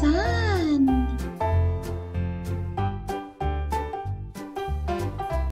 さい